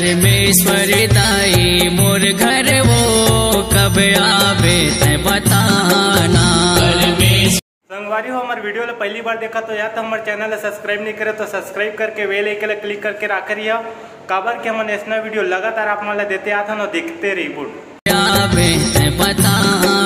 परमेश्वरी दाई मोर घर वो कब आवे ते बताना। संगवारी हो हमारे वीडियो ला पहली बार देखा तो या तो हमारे चैनल सब्सक्राइब नहीं करे तो सब्सक्राइब करके बेल आइकन ला क्लिक करके रख रही हो काबर के हमन ऐसा वीडियो लगातार आप मन ला देते आथन और देखते रही बुढ़ बताना।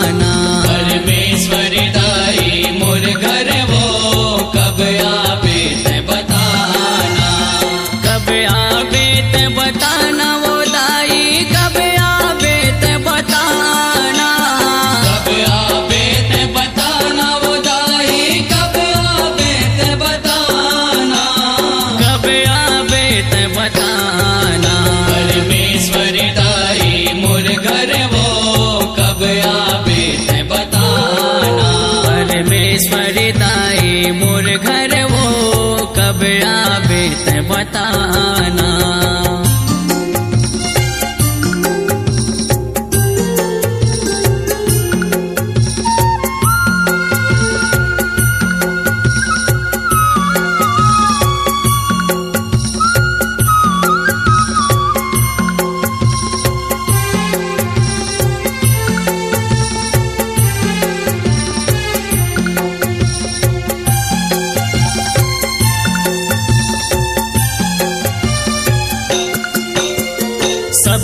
मोर घर वो कब आवे ते बताना।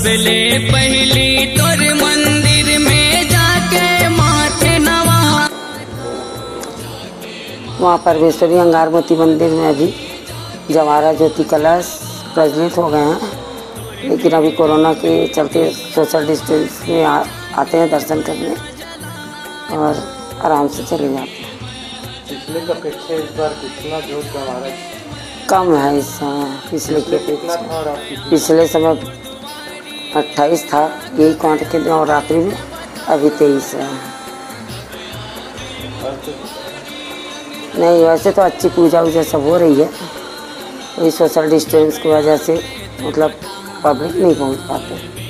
सबले पहली तोर मंदिर में जाके माथे नवा। वहाँ परमेश्वरी अंगारमती मंदिर में अभी जवारा ज्योति कलश प्रज्वलित हो गए हैं। लेकिन अभी कोरोना के चलते सोशल डिस्टेंस में आ, आते हैं दर्शन करने और आराम से चले जाते हैं। पिछले की अपेक्षा इस बार कितना हमारा कम है इस समय पिछले की पिछले समय अट्ठाईस था, यही कांट के दिन और रात्रि में अभी तेईस है। नहीं, वैसे तो अच्छी पूजा वूजा सब हो रही है। वही सोशल डिस्टेंस की वजह से मतलब पब्लिक नहीं पहुँच पाते।